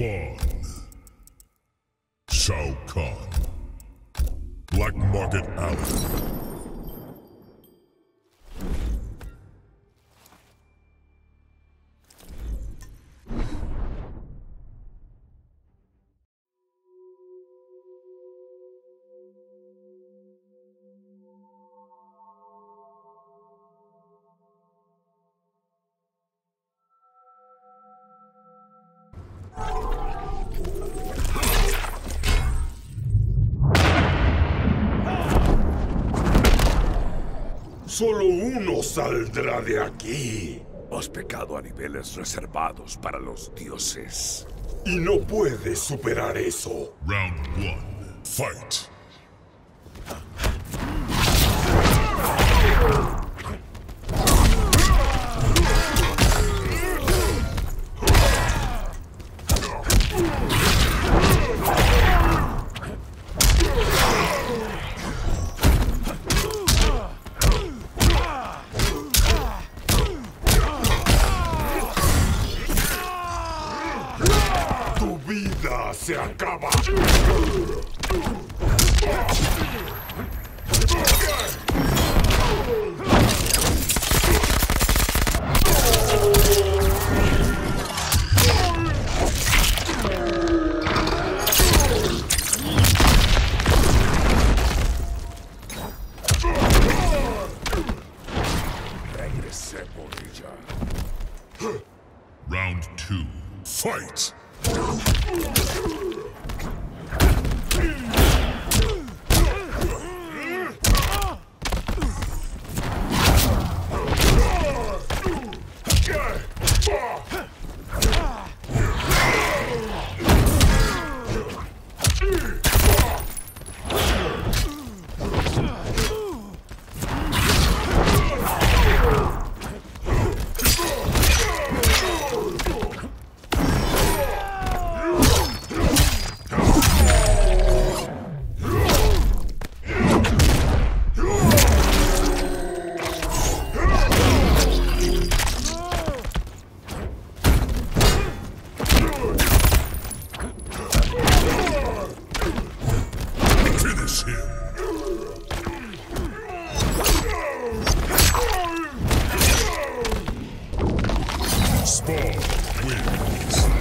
Spawn. Shao Kahn. Black Market Alley. Solo uno saldrá de aquí. Has pecado a niveles reservados para los dioses. Y no puedes superar eso. Round one. Fight. Vida se acaba. Round two. Fight. Finish him. Spawn wins.